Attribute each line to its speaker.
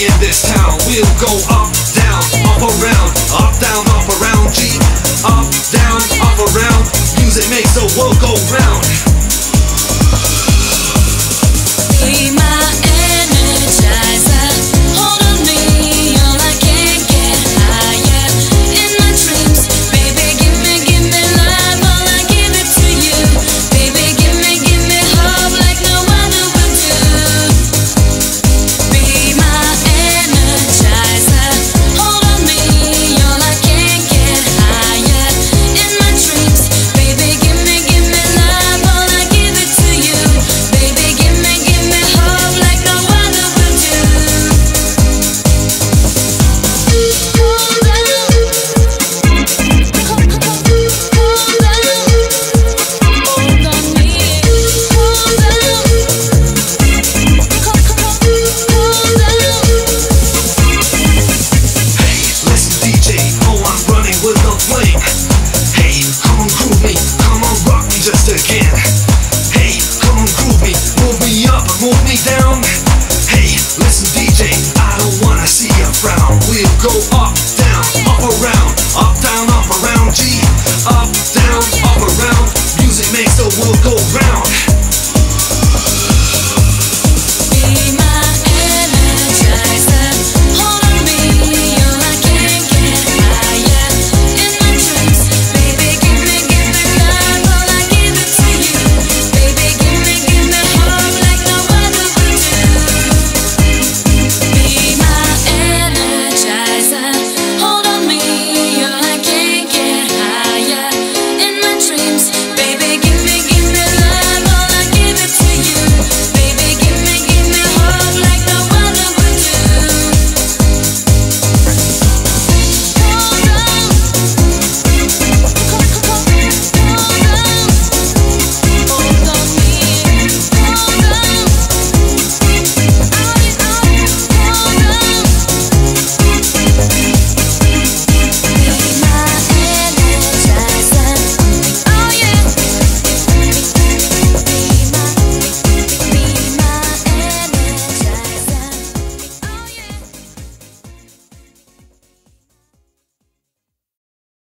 Speaker 1: In this town, we'll go up, down, up around, up, down, up around, G, up, down, up around. Music makes the world go round. pull me down? Hey, listen DJ, I don't wanna see you frown We'll go up, down, up around, up down, up around, G